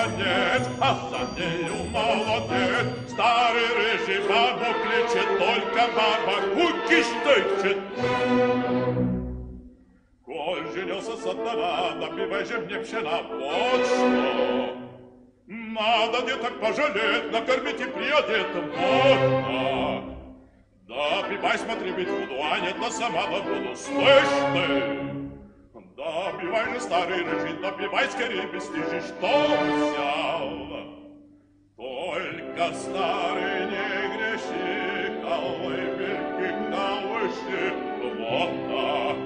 конец, а за нею молодец. Старый рыжий бабу кличет, только баба куки штычет. Коль женился сатана, напивай же мне пшена, вот что. Надо деток пожалеть, накормить и приодеть можно. Да, пивай, смотри, ведь буду, а нет, на сама буду, слышь ты. Да, пивай же, старый рыжий, да пивай скорее, бесстыжий, что взял. Только старый не греши, колыбельки колыши, вот так.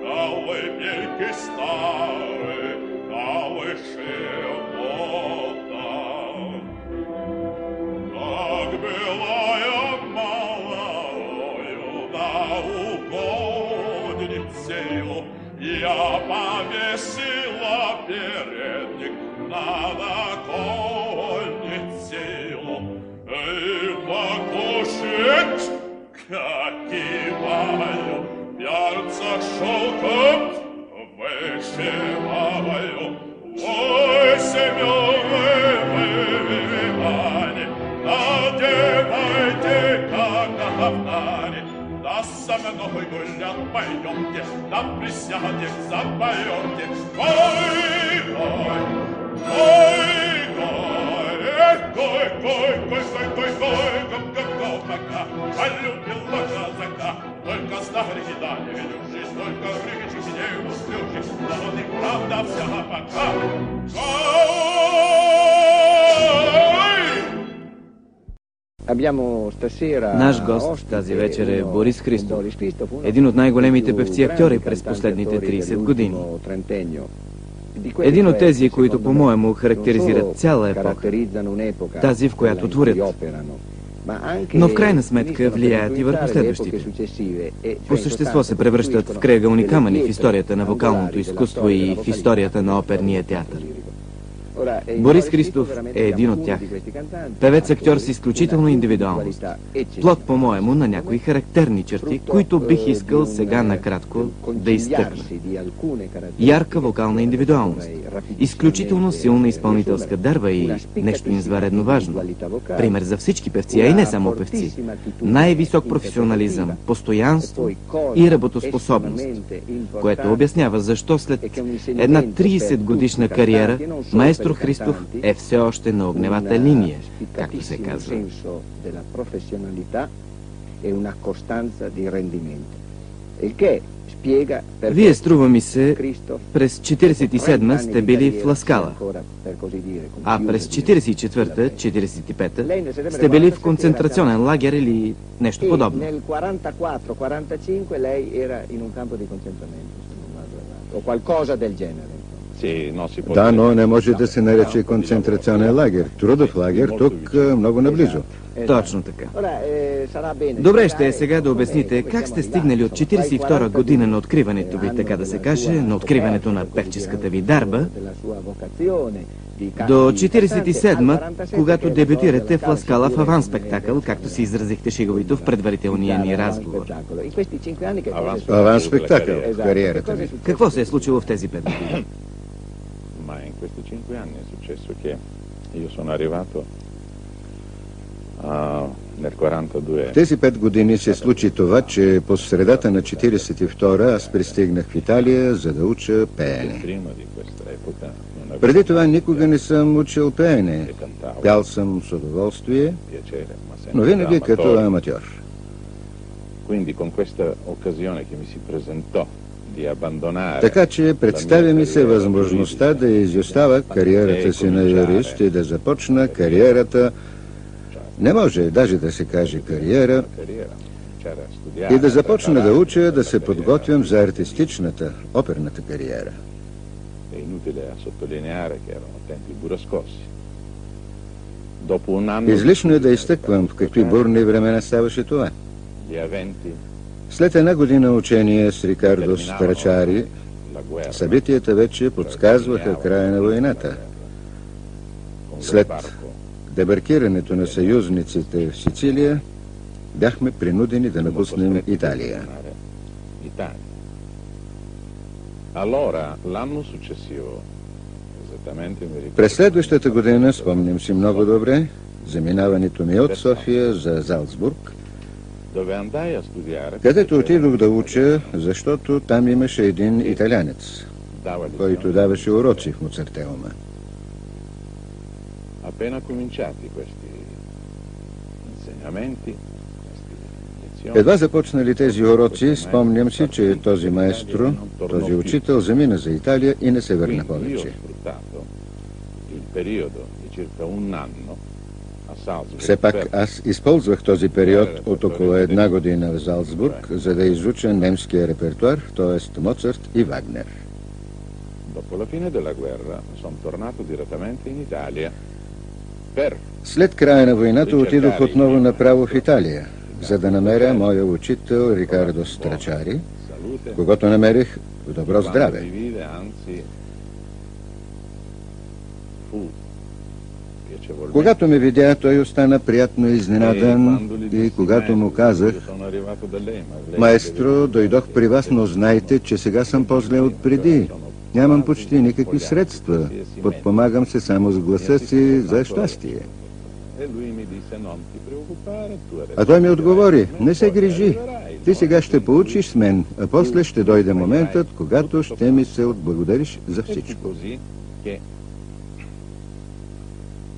Колыбельки старые, колыши, весело передник на оконницею. И покушать, как киваю, Ярца шелком вышиваю. Ой, Семен! Вместо на Новый гуляк пойдемте, там присядем, запоемте. Гой, гой, гой, гой, гой, гой, гой, гой, гой, гой, гоп, гоп, гоп, пока полюбила казака. Только старый да не влюбшись, только рыжий не услюшись, да он и правда вся пока. Гой! Наш гост тази вечер е Борис Христов, един от най-големите певци и актьори през последните 30 години. Един от тези, които по-моему характеризират цяла епоха, тази в която творят. Но в крайна сметка влияят и върху следващите. По същество се превръщат в крайъгълни камъни в историята на вокалното изкуство и в историята на оперния театър. Борис Христов е един от тях. Певец-актьор с изключително индивидуалност. Плод, по-моему, на някои характерни черти, които бих искал сега накратко да изтъкна. Ярка вокална индивидуалност, изключително силна изпълнителска дърва и нещо изваредно важно. Пример за всички певци, а и не само певци. Най-висок професионализъм, постоянство и работоспособност, което обяснява защо след една 30 годишна кариера маестро Христов е все още на огневата линия, както се казва. Вие, струва ми се, през 47-ма сте били в Ласкала, а през 44-та, 45-та сте били в концентрационен лагер или нещо подобно. Да, но не може да се нарече концентрационен лагер. Трудов лагер тук много наблизо. Точно така. Добре ще е сега да обясните как сте стигнали от 42 година на откриването ви, така да се каже, на откриването на певческата ви дарба, до 47-ма, когато дебютирате в Ласкала в аван спектакъл, както си изразихте шеговито в предварителния ни разговор. Аван спектакъл в кариерата ми. Какво се е случило в тези пет години? Questi cinque anni è successo che io sono arrivato 42. В тези пет години се случи това, че по средата на 42-а аз пристигнах в Италия, за да уча пеене. Преди това никога не съм учил пеене. Пял съм с удоволствие, но винаги като аматьор. Quindi con questa occasione che mi si presentò Така че представи ми се възможността да изостава кариерата си на юрист и да започна кариерата, не може даже да се каже кариера, и да започна да уча, да се подготвям за артистичната, оперната кариера. anno... Излишно е да изтъквам в какви бурни времена ставаше това. След една година учение с Рикардо Страчари, събитията вече подсказваха края на войната. След дебаркирането на съюзниците в Сицилия, бяхме принудени да напуснем Италия. През следващата година, спомням си много добре, заминаването ми от София за Залцбург, където отидох да уча, защото там имаше един италянец, който даваше уроци в Моцартеума. Едва започнали тези уроци, спомням си, че този маестро, този учител замина за Италия и не се върна повече. periodo di circa un anno Все пак аз използвах този период от около една година в Залцбург, за да изуча немския репертуар, т.е. Моцарт и Вагнер. След края на войната отидох отново направо в Италия, за да намеря моя учител Рикардо Страчари, когато намерих в добро здраве. Когато ме видя, той остана приятно изненадан и когато му казах, Маестро, дойдох при вас, но знайте, че сега съм по-зле от преди. Нямам почти никакви средства. Подпомагам се само с гласа си за щастие. Preoccupare, tu А той ми отговори, не се грижи. Ти сега ще получиш с мен, а после ще дойде моментът, когато ще ми се отблагодариш за всичко.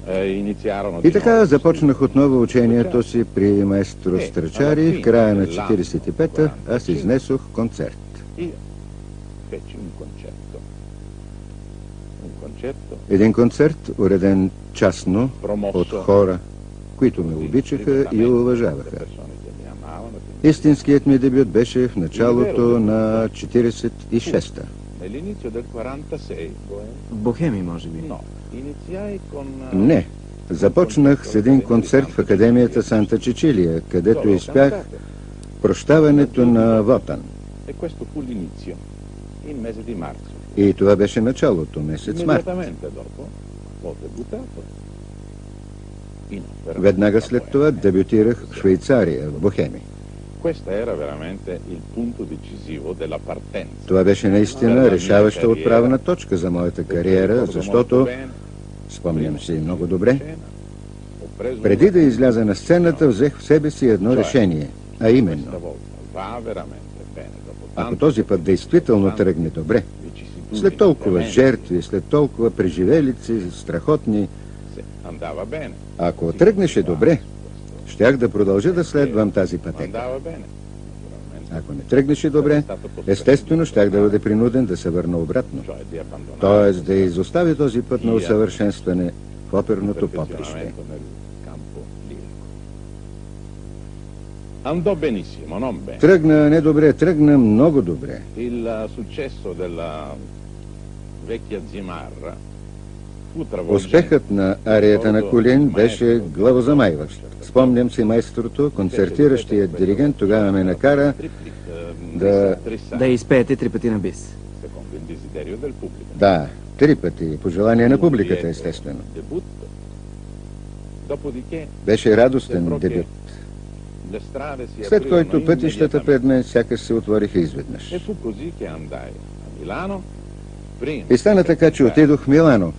И di така започнах отново учението си при маестро Страчари. В края на 45-та аз изнесох концерт. Един концерт, уреден частно от хора, които ме обичаха и уважаваха. Истинският ми дебют беше в началото на 46-та. Del 46, В Бохеми, може би. no, iniziai con... Не. Започнах с един концерт в Академията Санта Чичилия, където изпях прощаването на Вотан. E questo fu l'inizio, il mese di marzo. И това беше началото, месец март. Веднага след това дебютирах в Швейцария, в Бохеми. Questo era veramente il punto decisivo della partenza. Това беше наистина решаваща отправна точка за моята кариера, защото, спомням си много добре, преди да изляза на сцената, взех в себе си едно решение, а именно, ако този път действително тръгне добре, след толкова жертви, след толкова преживелици, страхотни, ако тръгнеше добре, щях да продължа да следвам тази пътека. Ако не тръгнеше добре, естествено щях да бъде принуден да се върна обратно. Abbandonare Т.е. да изостави този път на усъвършенстване в оперното поприще. Тръгна не добре, тръгна много добре. Il successo della vecchia Zimarra fu travolgente. Успехът на арията на Колин беше главозамайващ. Спомням си майстрото, концертиращият диригент тогава ме накара да... Да изпеете три пъти на бис. Да, три пъти, по желание на публиката, естествено. Беше радостен дебют, след който пътищата пред мен сякаш се отвориха изведнъж. И стана така, че отидох в Милано,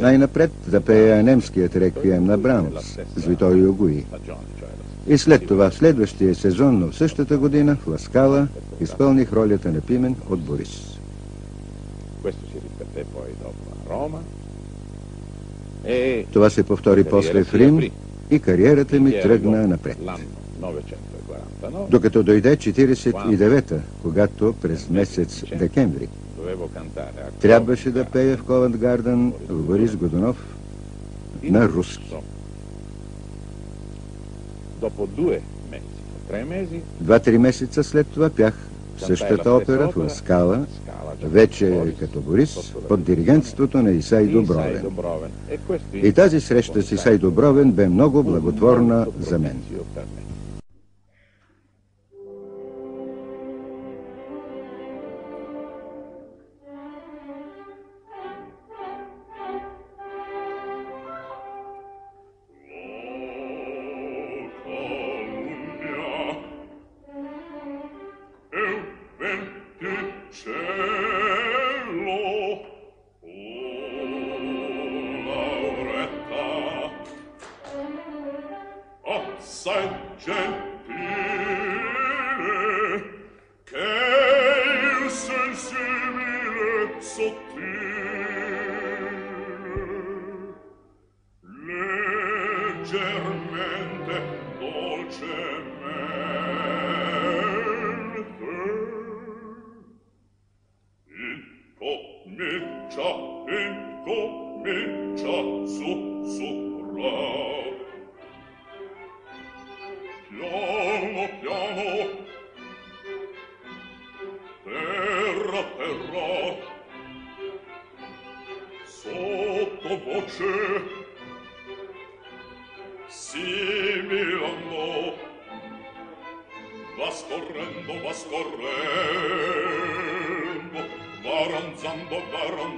най-напред да пея немският реквием на Браунс с Виторио Гуи. stagione, cioè la И след това, в следващия сезон, но в същата година, в Ласкала, изпълних ролята на Пимен от Борис. Това се повтори после в Рим и кариерата ми тръгна напред. l'anno 949 Докато дойде 49-та, когато през месец декември Трябваше да пее в Ковент Гарден в Борис Годунов на руски. 2-3 месеца. След това пях в същата опера в Ласкала, вече като Борис, под диригентството на Исай Добровен. И тази среща с Исай Добровен бе много благотворна за мен.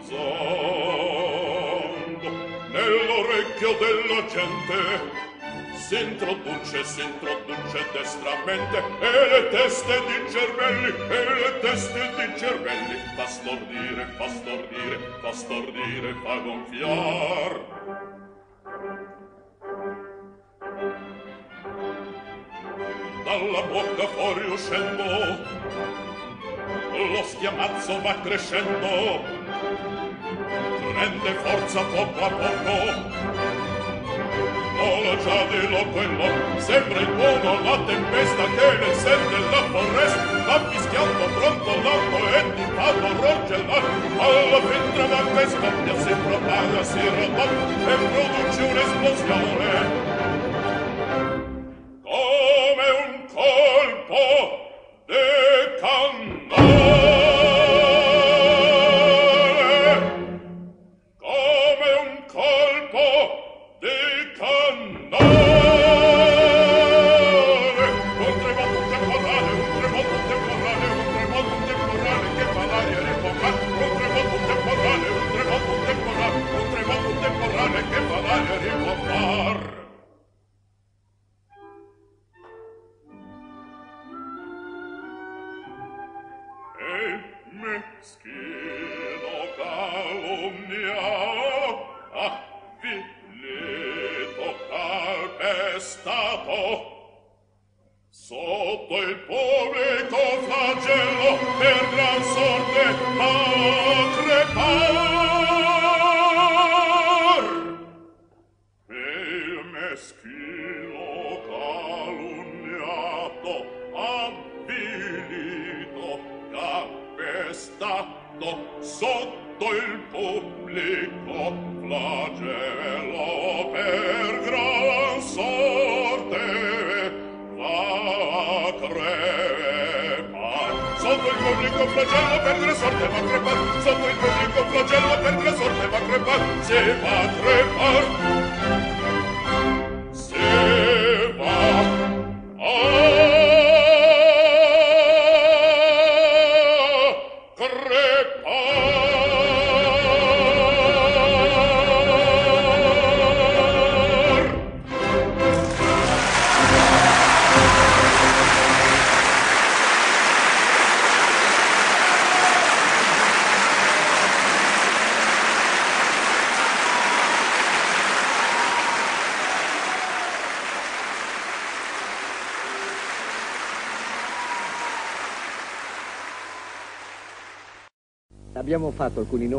canzon nell'orecchio della gente s'introduce, s'introduce destramente e le teste di cervelli, e le teste di cervelli fa stordire, fa stordire, fa stordire, fa gonfiar. Dalla bocca fuori uscendo lo schiamazzo va crescendo prende forza poco a poco. Vola già di lotto in lotto sembra in volo la tempesta che nel sen della foresta. Va fischiando pronto l'orto e di fatto rogge l'orto alla fin trama che scoppia si propaga si rotolla e produce un'esplosione. supplico flagello per gran sorte va crepar. Sotto il pubblico flagello per gran sorte va crepar. Sotto il pubblico flagello per gran sorte va crepar. Se va crepar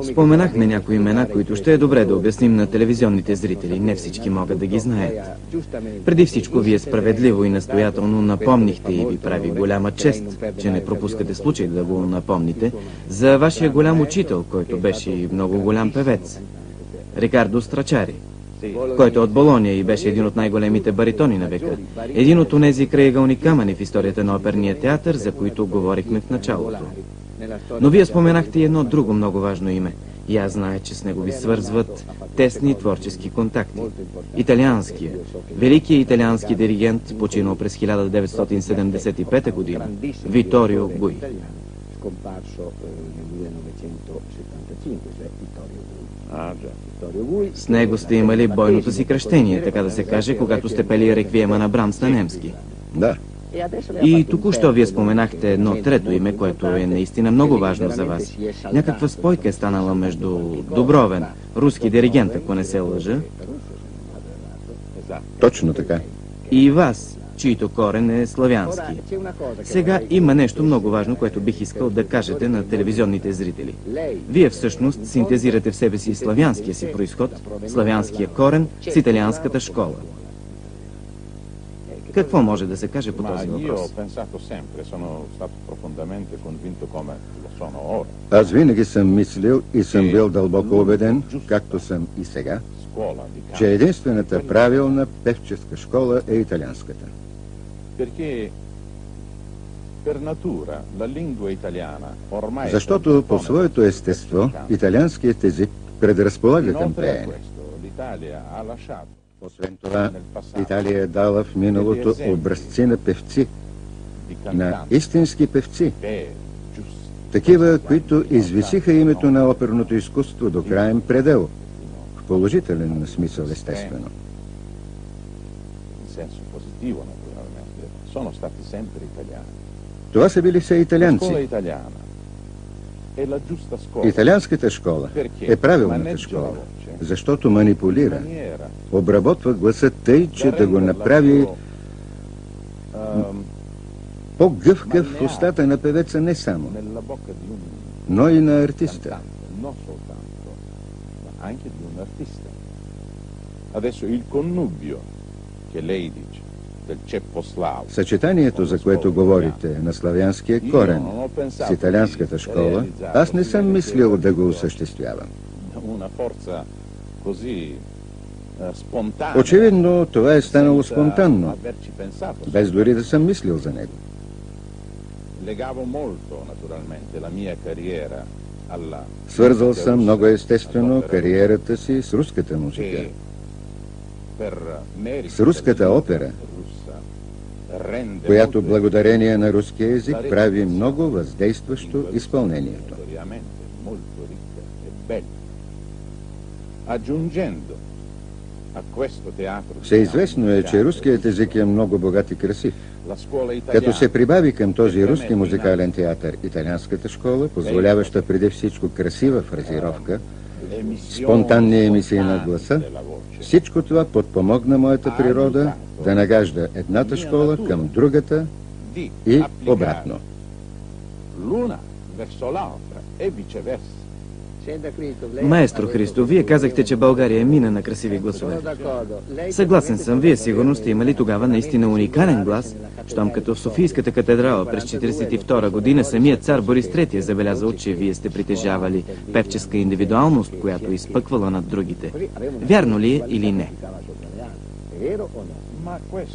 Споменахме някои имена, които ще е добре да обясним на телевизионните зрители. Не всички могат да ги знаят. Преди всичко, вие справедливо и настоятелно напомнихте и ви прави голяма чест, че не пропускате случай да го напомните, за вашия голям учител, който беше и много голям певец. Рикардо Страчари който от Болония и беше един от най-големите баритони на века. Един от онези краегълни камъни в историята на оперния театър, за които говорихме в началото. Но вие споменахте и едно друго много важно име. И аз знае, че с него ви свързват тесни творчески контакти. Италианския, великият италиански диригент, починал през 1975 година, Виторио Гуи. С него сте имали бойното си кръщение, така да се каже, когато сте пели реквиема на Брамс на немски. Да. И току-що вие споменахте едно трето име, което е наистина много важно за вас. Някаква спойка е станала между Добровен, руски диригент, ако не се лъжа, Точно така. и вас, чийто корен е славянски. Сега има нещо много важно, което бих искал да кажете на телевизионните зрители. Вие всъщност синтезирате в себе си славянския си происход, славянския корен с италианската школа. Какво може да се каже по този въпрос? Аз винаги съм мислил и съм бил дълбоко убеден, както съм и сега, че единствената правилна певческа школа е италианската. Защото по своето естество италианският език предразполага към пеене. Освен това, Италия е дала в миналото образци на певци, на истински певци, такива, които извисиха името на оперното изкуство до краен предел, в положителен смисъл естествено. Това са били все италианци. scuola. Италианската школа е правилната школа, защото манипулира, обработва гласа тъй, че да го направи по-гъвкав в устата на певеца не само, но и на артиста. Съчетанието, за което говорите, на славянския корен с италианската школа, аз не съм мислил да го осъществявам. Eh. Очевидно, това е станало спонтанно, без дори да съм мислил за него. Свързал съм много естествено кариерата си с руската музика. С руската опера, която благодарение на руския език прави много въздействащо изпълнението. Всеизвестно е, canto че руският език е много богат и красив. Като се прибави към този руски музикален театър италианската школа, позволяваща преди всичко красива фразировка, спонтанни емисии на гласа, всичко това подпомогна моята природа да нагажда едната школа към другата и обратно. l'una verso l'altra e viceversa. Маестро Христо, вие казахте, че България е мина на красиви гласове. Съгласен съм, вие сигурно сте имали тогава наистина уникален глас, щом като в Софийската катедрала през 1942 година самият цар Борис III е забелязал, че вие сте притежавали певческа индивидуалност, която изпъквала над другите. Вярно ли е или не?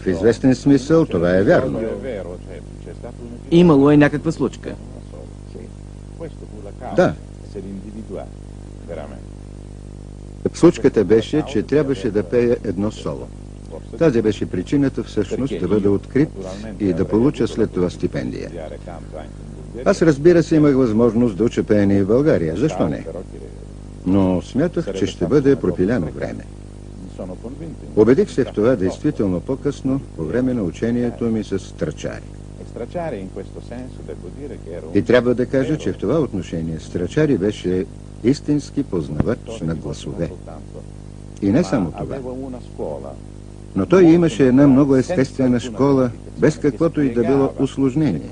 В известен смисъл това е вярно. Имало е някаква случка. Да. Veramente. Случката беше, че трябваше да пея едно соло. Тази беше причината всъщност да бъда открит и да получа след това стипендия. Аз разбира се имах възможност да уча пеене и в България. Защо не? Но смятах, че ще бъде пропиляно време. Убедих се в това действително по-късно, по време на учението ми с трачари. И трябва да кажа, че в това отношение Страчари беше истински познавач на гласове. И не само това. Но той имаше една много естествена школа, без каквото и да било усложнение.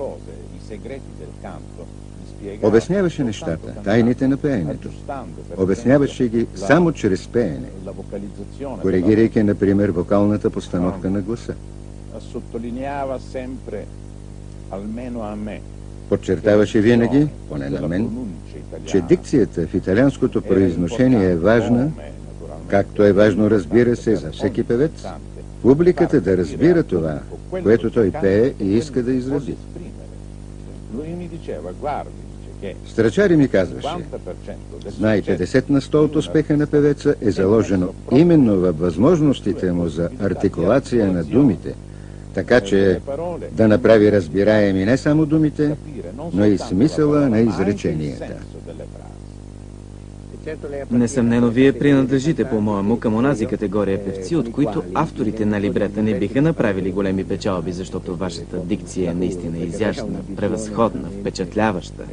Обясняваше нещата, тайните на пеенето. Обясняваше ги само чрез пеене, коригирайки, например, вокалната постановка на гласа. Подчертаваше винаги, поне на мен, че дикцията в италианското произношение е важна Както е важно, разбира се, за всеки певец, публиката да разбира това, което той пее и иска да изрази. Страчари ми казваше, най 50 на 100 от успеха на певеца е заложено именно във възможностите му за артикулация на думите, така че да направи разбираеми не само думите, но и смисъла на изреченията. Несъмнено, вие принадлежите, по-моему, към онази категория певци, от които авторите на либрета не биха направили големи печалби, защото вашата дикция е наистина изящна, превъзходна, впечатляваща.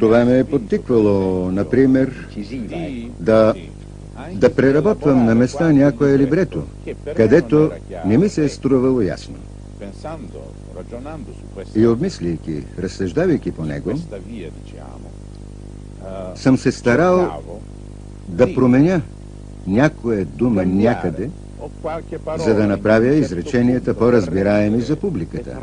Това ме е подтиквало, например, да, да преработвам на места някое либрето, където не ми се е струвало ясно. И обмисляйки, разсъждавайки по него, съм се старал да променя някоя дума някъде, за да направя изреченията по-разбираеми за публиката.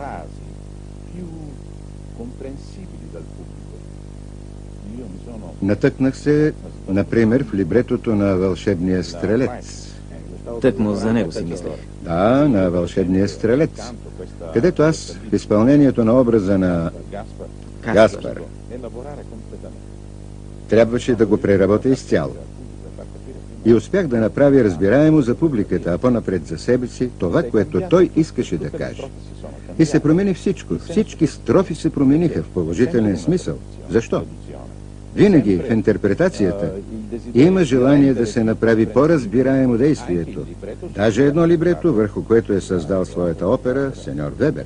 Натъкнах се, например, в либретото на Вълшебния стрелец. Тъкмо за него си мислех. Да, на Вълшебния стрелец, където аз в изпълнението на образа на Гаспар трябваше да го преработя изцяло. И успях да направя разбираемо за публиката, а по-напред за себе си, това, което той искаше да каже. И се промени всичко. Всички строфи се промениха в положителен смисъл. Защо? Винаги в интерпретацията има желание да се направи по-разбираемо действието. Даже едно либрето, върху което е създал своята опера сеньор Вебер.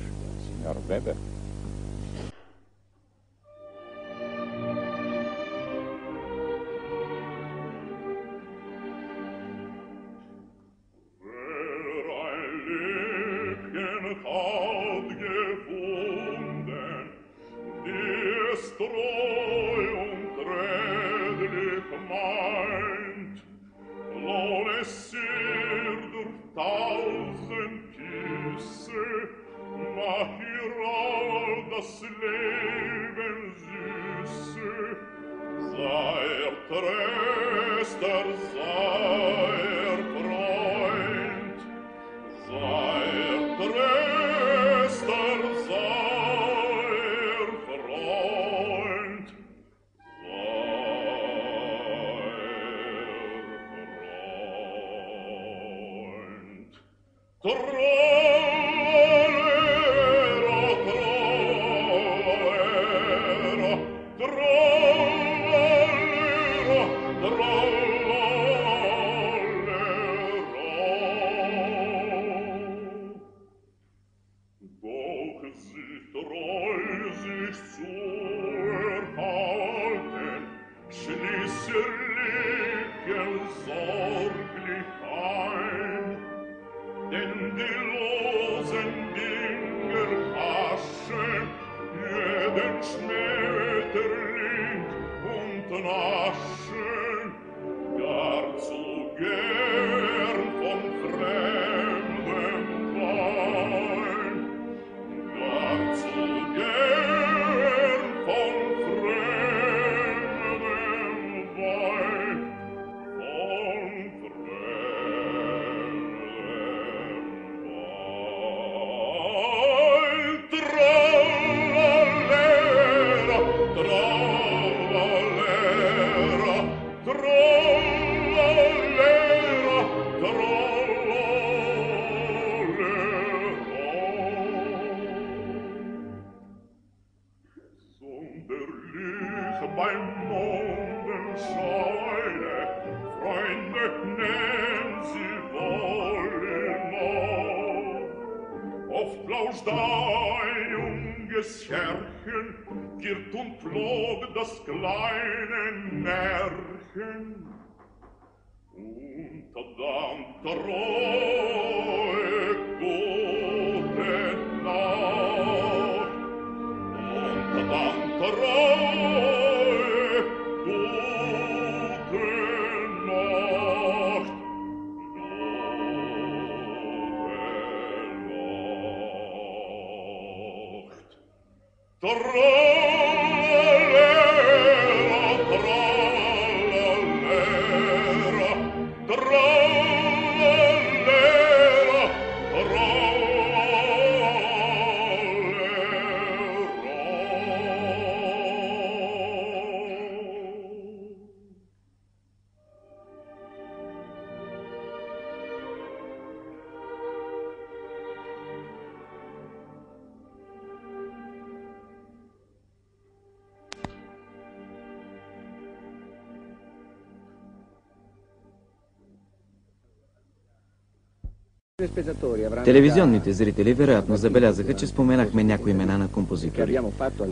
Телевизионните зрители вероятно забелязаха, че споменахме някои имена на композитори.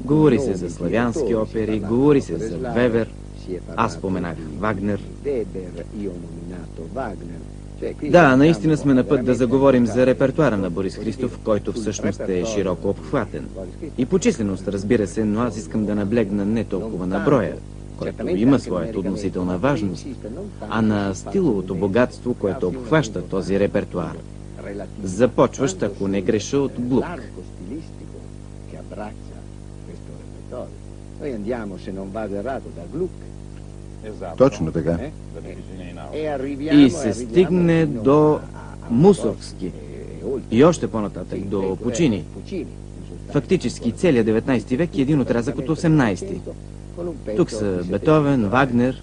Говори се за славянски опери, говори се за Вевер, аз споменах Вагнер. Да, наистина сме на път да заговорим за репертуара на Борис Христов, който всъщност е широко обхватен. И по численост, разбира се, но аз искам да наблегна не толкова на броя, който има своята относителна важност, а на стиловото богатство, което обхваща този репертуар. Започващ, ако не греша, от Глук. Точно така. И се стигне до Мусоргски и още по-нататък до Пучини. Фактически целият 19 век е един отрязък от 18. Тук са Бетовен, Вагнер.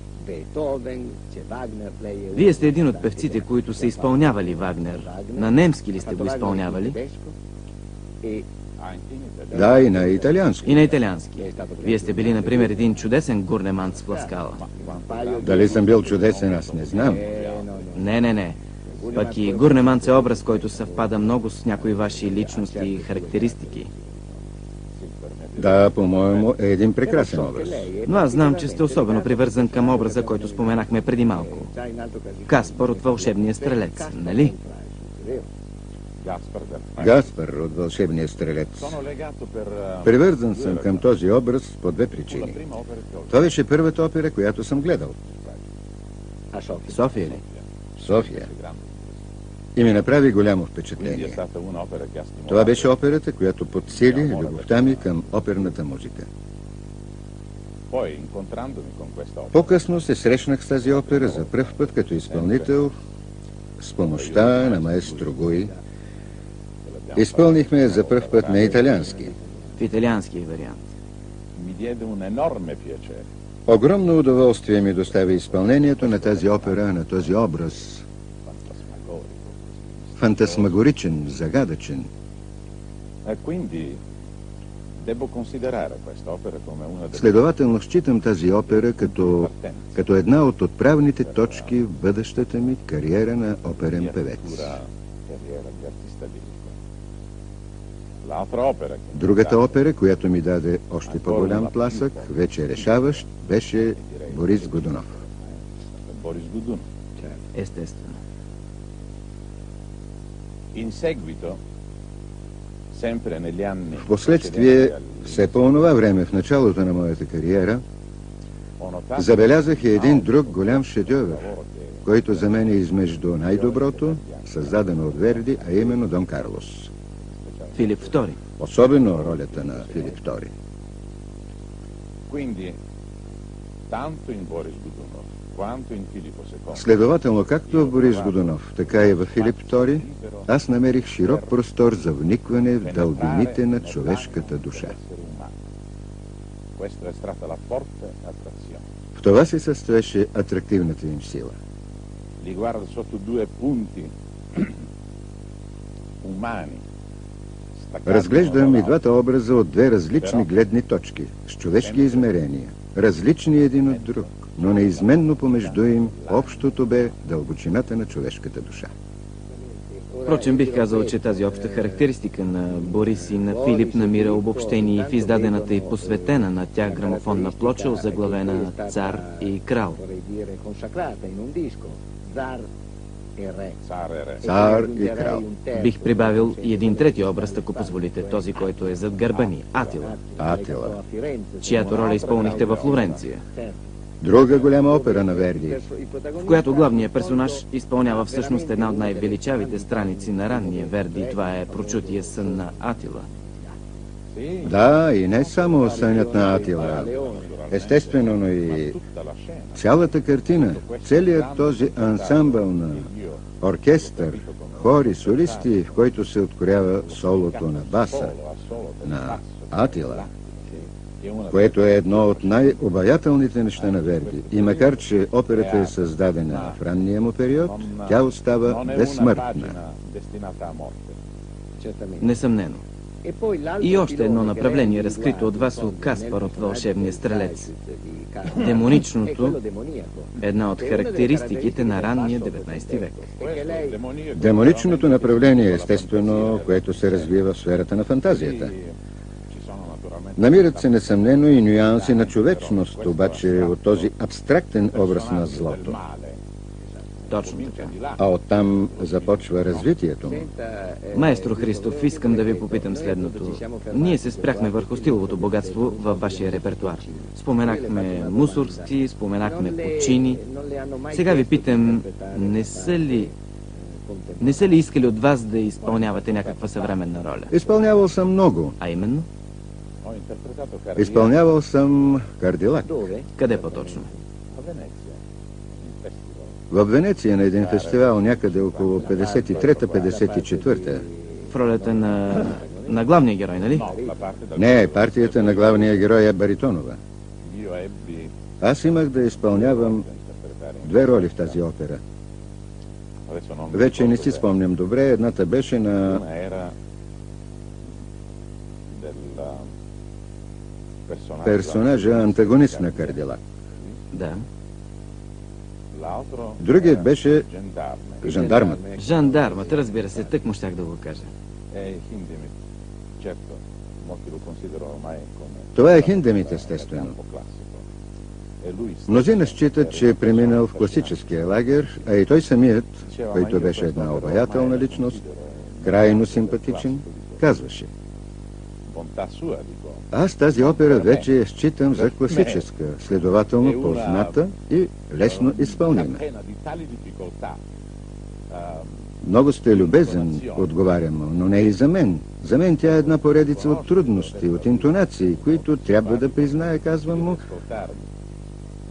Вие сте един от певците, които са изпълнявали Вагнер. На немски ли сте го изпълнявали? Да, и на италиански. И на италиански. Вие сте били, например, един чудесен гурнемант с пласкала. Дали съм бил чудесен, аз не знам. Не, не, не. Пък и гурнемант е образ, който съвпада много с някои ваши личности и характеристики. Да, по-моему, е един прекрасен образ. Но аз знам, че сте особено привързан към образа, който споменахме преди малко. Каспар от вълшебния стрелец, нали? Гаспар от вълшебния стрелец. Привързан съм към този образ по две причини. Това беше първата опера, която съм гледал. София ли? София. И ми направи голямо впечатление. Това беше операта, която подсили любовта ми към оперната музика. По-късно се срещнах с тази опера за пръв път като изпълнител с помощта на маестро Гуи. Изпълнихме за пръв път на италиански. В италиански вариант. Огромно удоволствие ми достави изпълнението на тази опера, на този образ. Фантасмагоричен, загадъчен. Следователно считам тази опера като, като една от отправните точки в бъдещата ми кариера на оперен певец. Другата опера, която ми даде още по-голям тласък, вече решаващ, беше Борис Годунов. Борис Годунов. Естествено. В последствие, все по онова време, в началото на моята кариера, забелязах и един друг голям шедьовър, който за мен е измежду най-доброто, създадено от Верди, а именно Дон Карлос. Филип II. Особено ролята на Филип II. Следователно, както в Борис Годунов, така и в Филип II, аз намерих широк простор за вникване в дълбините на човешката душа. В това се състоеше атрактивната им сила. Разглеждам и двата образа от две различни гледни точки, с човешки измерения, различни един от друг, но неизменно помежду им общото бе дълбочината на човешката душа. Впрочем, бих казал, че тази обща характеристика на Борис и на Филип намира обобщение в издадената и посветена на тях грамофонна плоча, озаглавена «Цар и крал». Цар и крал. Бих прибавил и един трети образ, ако позволите, този, който е зад гърба ни, Атила. Атила. Чиято роля изпълнихте във Флоренция. Друга голяма опера на Верди. В която главният персонаж изпълнява всъщност една от най-величавите страници на ранния Верди. Това е прочутия сън на Атила. Да, и не само сънят на Атила. Естествено, но и цялата картина, целият този ансамбъл на оркестър, хори, солисти, в който се откорява солото на баса, на Атила, което е едно от най-обаятелните неща на Верди. И макар, че операта е създадена в ранния му период, тя остава безсмъртна. Несъмнено. И още едно направление, разкрито от вас у Каспар от Вълшебния стрелец. Демоничното е една от характеристиките на ранния 19 век. Демоничното направление, естествено, което се развива в сферата на фантазията. Намират се несъмнено и нюанси на човечност, обаче от този абстрактен образ на злото. Точно така. А оттам започва развитието му. Маестро Христов, искам да ви попитам следното. Ние се спряхме върху стиловото богатство във вашия репертуар. Споменахме мусорски, споменахме почини. Сега ви питам, не са ли не са ли искали от вас да изпълнявате някаква съвременна роля? Изпълнявал съм много. А именно? Изпълнявал съм кардилак. Къде по-точно? В Венеция на един фестивал някъде около 53-54. В ролята на, на главния герой, нали? Не, партията на главния герой е Баритонова. Аз имах да изпълнявам две роли в тази опера. Вече не си спомням добре. Едната беше на... персонажа антагонист на Кардилак. Да. Другият беше жандармът. Жандармът, разбира се, тък му щях да го кажа. Това е Хиндемит, естествено. Мнозина считат, че е преминал в класическия лагер, а и той самият, който беше една обаятелна личност, крайно симпатичен, казваше Аз тази опера вече я считам за класическа, следователно позната и лесно изпълнима. Много сте любезен, отговарям, но не и за мен. За мен тя е една поредица от трудности, от интонации, които трябва да призная, казвам му,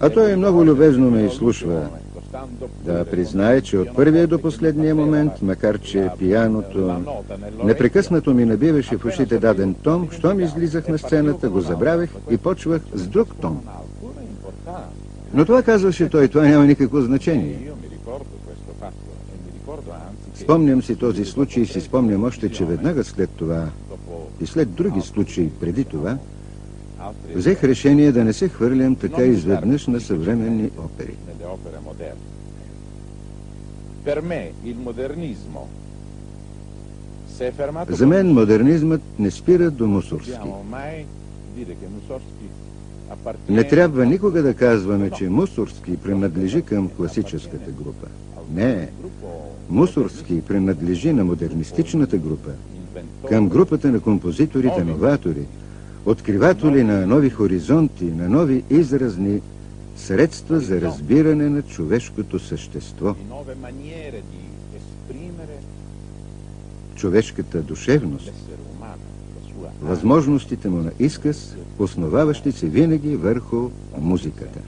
а той много любезно ме изслушва. Да признае, че от първия до последния момент, макар че пияното непрекъснато ми набиваше в ушите даден тон, щом излизах на сцената, го забравях и почвах с друг тон. Но това казваше той, това няма никакво значение. Спомням си този случай и си спомням още, че веднага след това и след други случаи преди това, взех решение да не се хвърлям така изведнъж на съвременни опери. За мен модернизмът не спира до Мусорски. Не трябва никога да казваме, че Мусорски принадлежи към класическата група. Не, Мусорски принадлежи на модернистичната група, към групата на композиторите-новатори, откриватели на нови хоризонти, на нови изразни средства за разбиране на човешкото същество. Човешката душевност, възможностите му на изказ, основаващи се винаги върху музиката.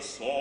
sole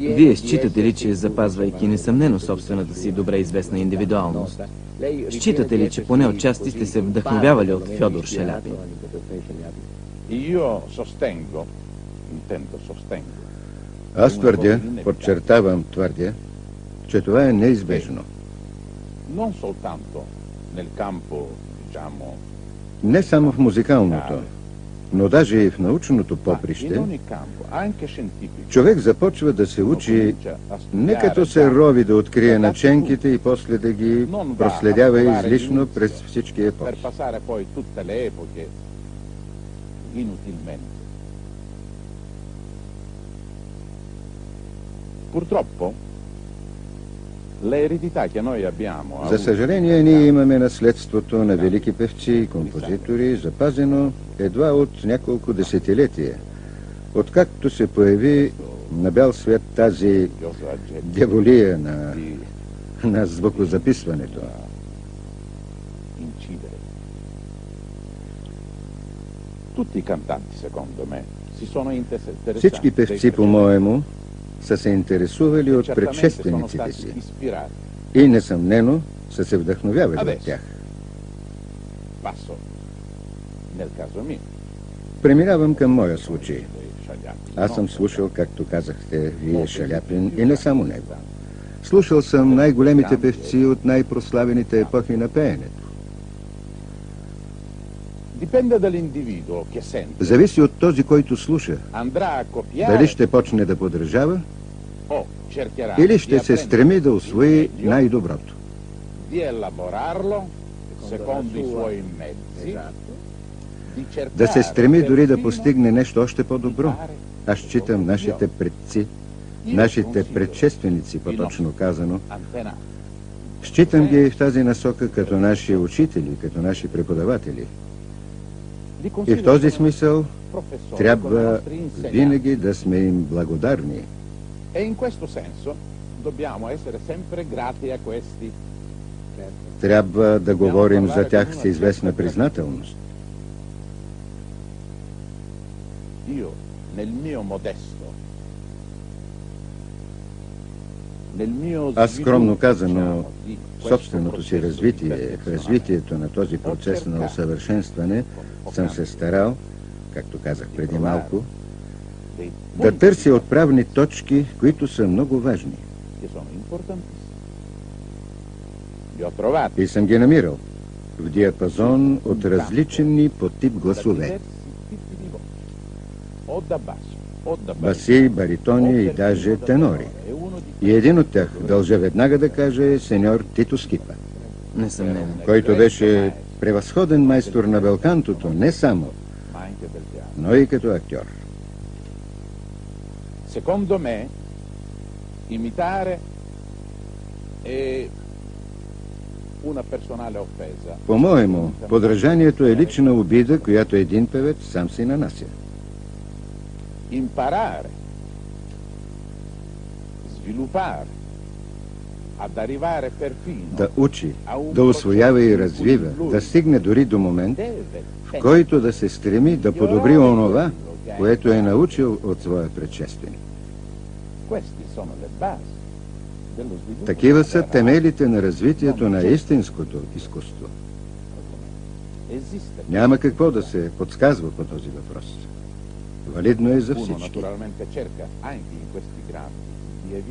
Вие считате ли, че запазвайки несъмнено собствената си добре известна индивидуалност, считате ли, че поне отчасти сте се вдъхновявали от Фьодор Шаляпин? Аз твърдя, подчертавам, твърдя, че това е неизбежно. Не само в музикалното, но даже и в научното поприще, човек започва да се учи не като се рови да открие наченките и после да ги проследява излишно през всички епохи. Purtroppo за съжаление, ние имаме наследството на велики певци и композитори, запазено едва от няколко десетилетия. Откакто се появи на бял свет тази дяволия на, на звукозаписването. Всички певци, по-моему, са се интересували от предшествениците си и несъмнено са се вдъхновявали от тях. Преминавам към моя случай. Аз съм слушал, както казахте, вие Шаляпин и не само него. Слушал съм най-големите певци от най-прославените епохи на пеенето. Зависи от този, който слуша. Дали ще почне да подражава или ще се стреми да освои най-доброто. Да се стреми дори да постигне нещо още по-добро. Аз считам нашите предци, нашите предшественици, по-точно казано, считам ги в тази насока като наши учители, като наши преподаватели. И в този смисъл трябва винаги да сме им благодарни. Questi. Трябва да говорим за тях с известна признателност. Io, nel mio modesto, Аз скромно казано, собственото си развитие, развитието на този процес на усъвършенстване, съм се старал, както казах преди малко, да търся отправни точки, които са много важни. И съм ги намирал в диапазон от различни по тип гласове. Баси, баритони и даже тенори. И един от тях, дължа веднага да кажа, е сеньор Тито Скипа. Несъмнено. Който беше превъзходен майстор на белкантото, не само, но и като актьор. Secondo me, imitare è una personale offesa. По-моему, подражанието е лична обида, която един певец сам си нанася. Imparare, да учи, да освоява и развива, да стигне дори до момент, в който да се стреми да подобри онова, което е научил от своя предшественик. Такива са темелите на развитието на истинското изкуство. Няма какво да се подсказва по този въпрос. Валидно е за всички.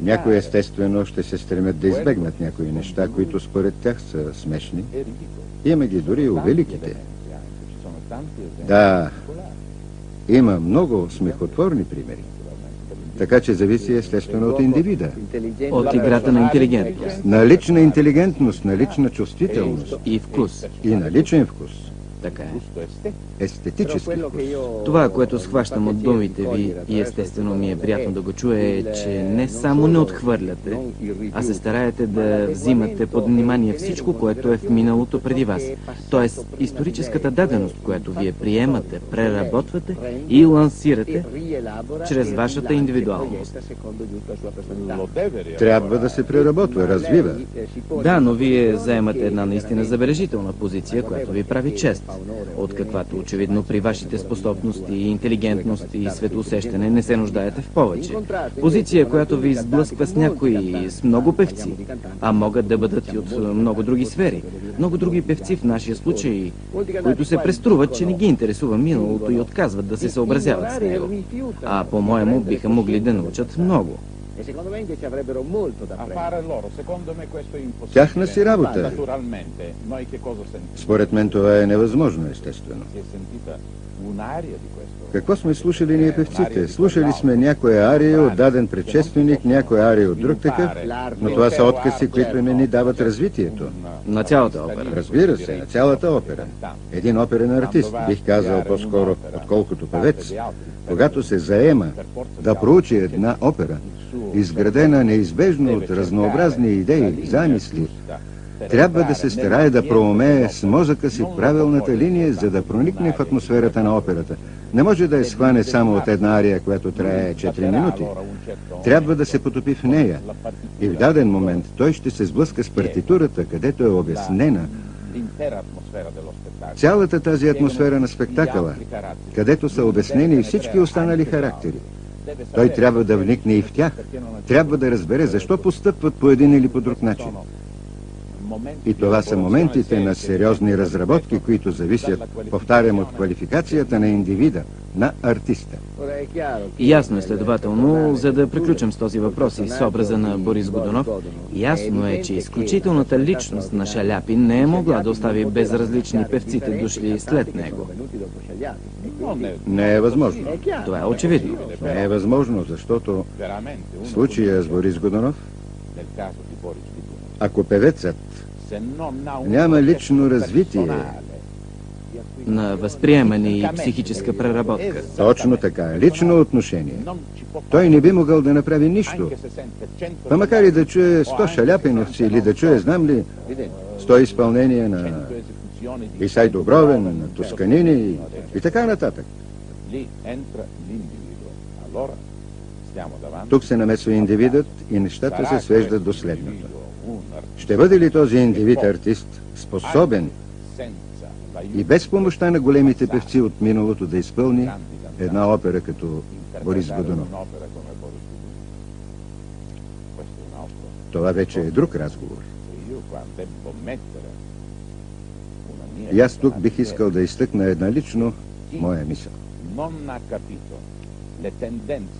Някои естествено ще се стремят да избегнат някои неща, които според тях са смешни. Има ги дори и у великите. Да, има много смехотворни примери. Така че зависи естествено от индивида. От играта на интелигентност. На лична интелигентност, на лична чувствителност. И вкус. И на личен вкус. Така е. Естетически вкус. Това, което схващам от думите ви и естествено ми е приятно да го чуя е, че не само не отхвърляте, а се стараете да взимате под внимание всичко, което е в миналото преди вас. Тоест, историческата даденост, която вие приемате, преработвате и лансирате чрез вашата индивидуалност. Трябва да се преработва, развива. Да, но вие заемате една наистина забележителна позиция, която ви прави чест, от каквато очевидно при вашите способности, интелигентност и светоусещане не се нуждаете в повече. Позиция, която ви изблъсква с някои, с много певци, а могат да бъдат и от много други сфери. Много други певци в нашия случай, които се преструват, че не ги интересува миналото и отказват да се съобразяват с него. А по-моему биха могли да научат много. Тяхна си работа. Според мен това е невъзможно, естествено. Какво сме слушали ние певците? Слушали сме някоя ария от даден предшественик, някоя ария от друг такъв, но това са откази, които не ни дават развитието. На цялата опера. Разбира се, на цялата опера. Един оперен артист, бих казал по-скоро, отколкото певец, когато се заема да проучи една опера, изградена неизбежно от разнообразни идеи, замисли, трябва да се старае да проумее с мозъка си правилната линия, за да проникне в атмосферата на операта. Не може да я схване само от една ария, която трае 4 минути. Трябва да се потопи в нея. И в даден момент той ще се сблъска с партитурата, където е обяснена цялата тази атмосфера на спектакъла, където са обяснени всички останали характери. Той трябва да вникне и в тях. Трябва да разбере защо постъпват по един или по друг начин. И това са моментите на сериозни разработки, които зависят, повтарям, от квалификацията на индивида, на артиста. Ясно е следователно, за да приключим с този въпрос и с образа на Борис Годунов, ясно е, че изключителната личност на Шаляпин не е могла да остави безразлични певците дошли след него. Не е възможно. Това е очевидно. Не е възможно, защото в случая с Борис Годунов, ако певецът няма лично развитие, на възприемане и психическа преработка. Точно така. Лично отношение. Той не би могъл да направи нищо. А макар и да чуе сто шаляпиновци или да чуе, знам ли, сто изпълнения на Исай Добровен, на Тусканини и така нататък. Тук се намесва индивидът и нещата се свеждат до следното. Ще бъде ли този индивид артист способен и без помощта на големите певци от миналото да изпълни една опера като Борис Годунов? Това вече е друг разговор. И аз тук бих искал да изтъкна една лично моя мисъл.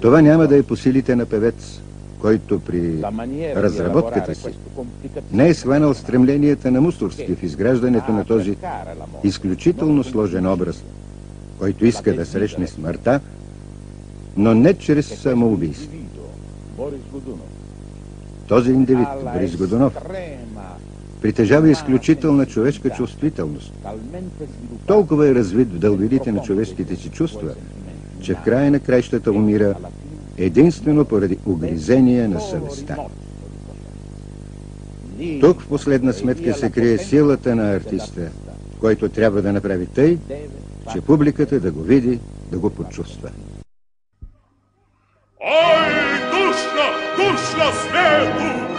Това няма да е по силите на певец, който при разработката си не е сванал стремленията на Мусорски в изграждането на този изключително сложен образ, който иска да срещне смъртта, но не чрез самоубийство. Този индивид, Борис Годунов, притежава изключителна човешка чувствителност. Толкова е развит в дълбините на човешките си чувства, че в края на краищата умира единствено поради угризение на съвестта. Тук в последна сметка се крие силата на артиста, който трябва да направи тъй, че публиката да го види, да го почувства. Ай, душна, душна свету!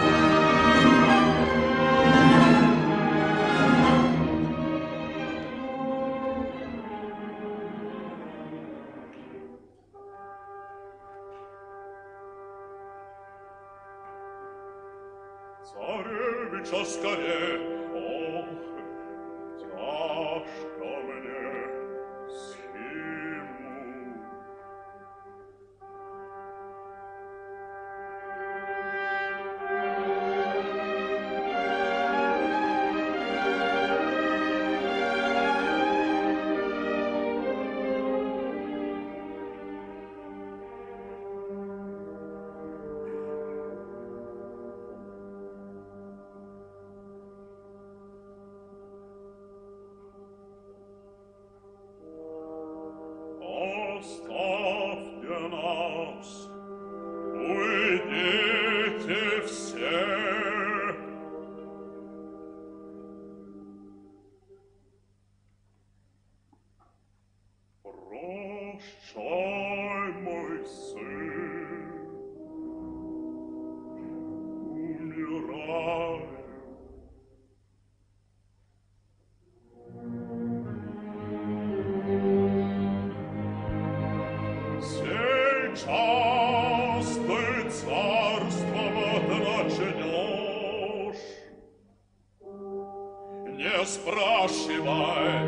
Не спрашивай,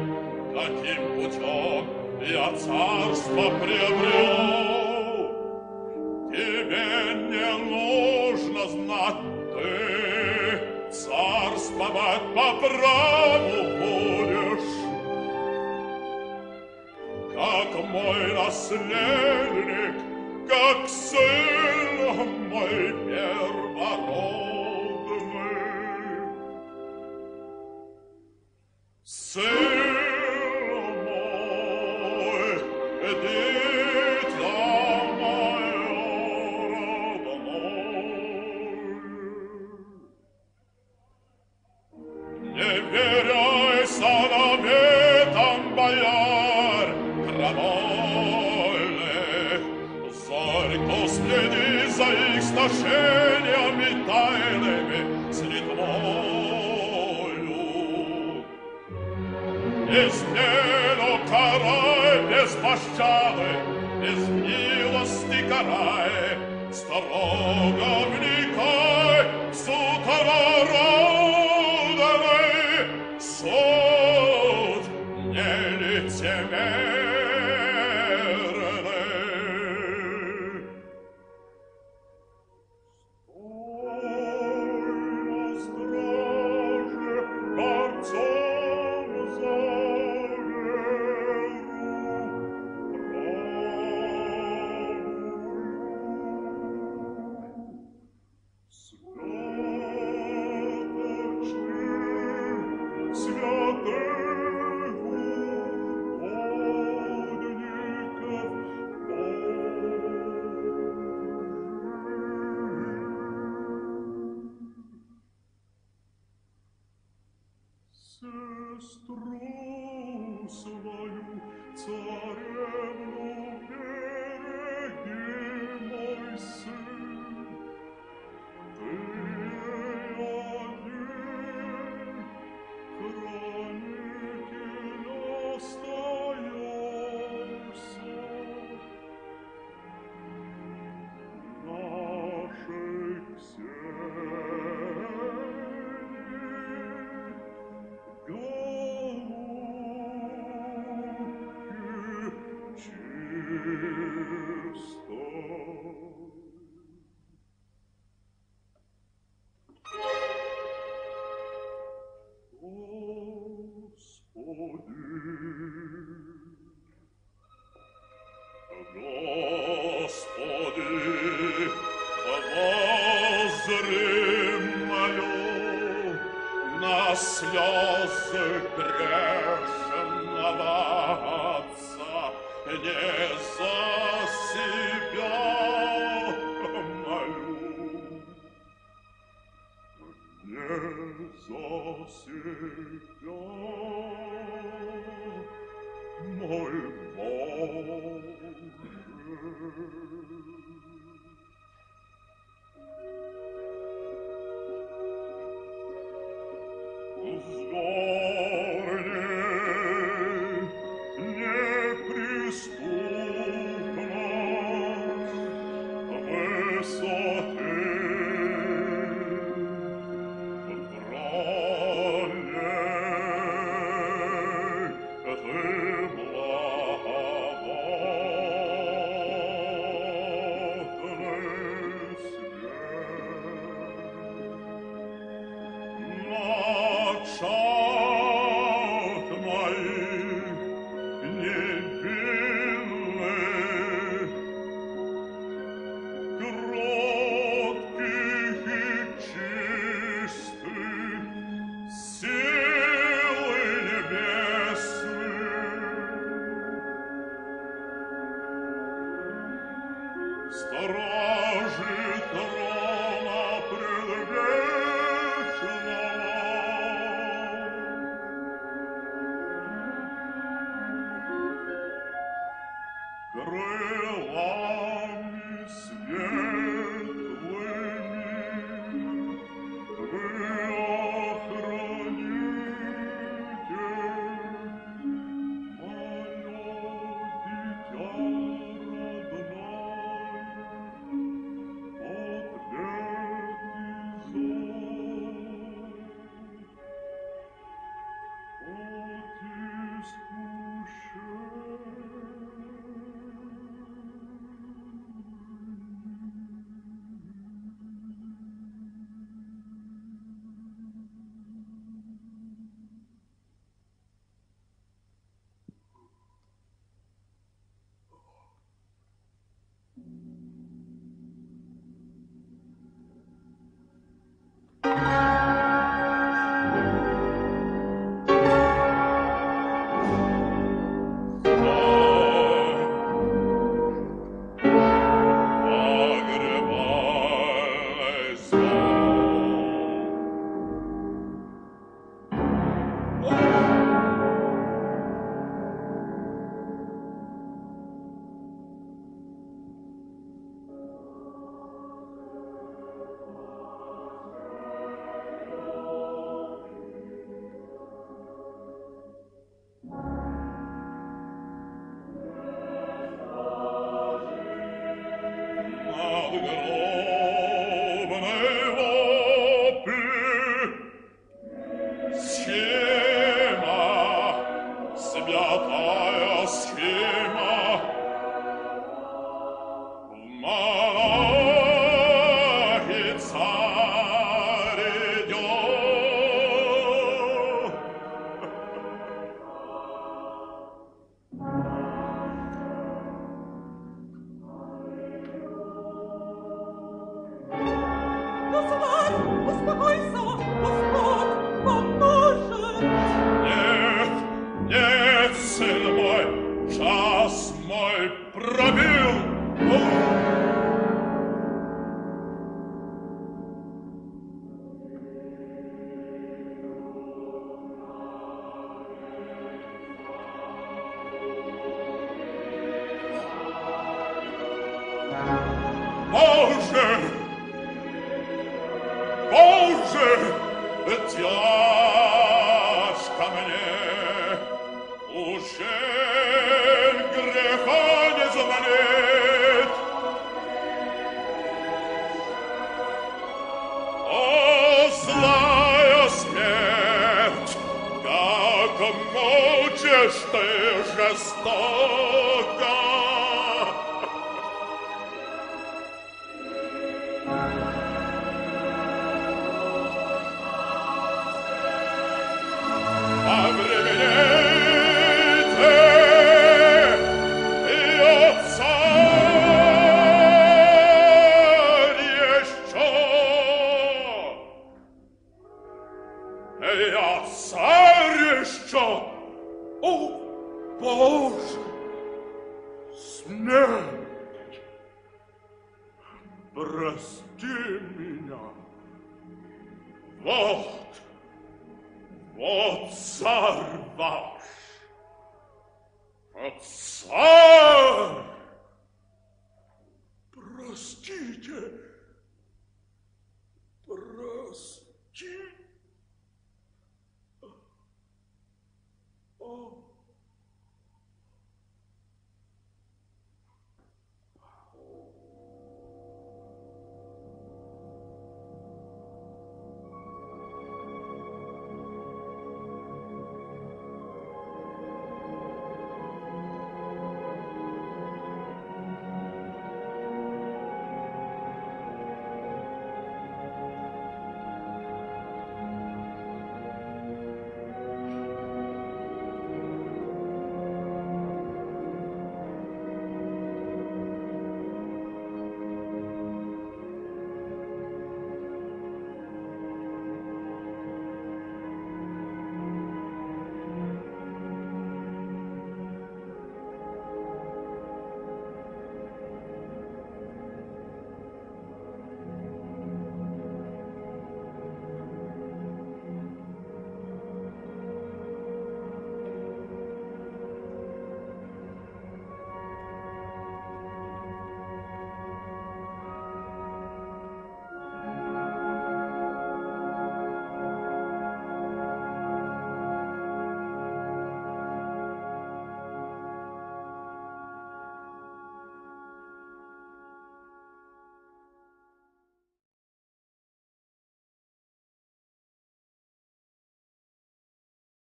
каким путем я царство приобрел. Тебе не нужно знать, ты царствовать по праву будешь. Как мой наследник, как сын мой сестру.